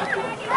Thank you.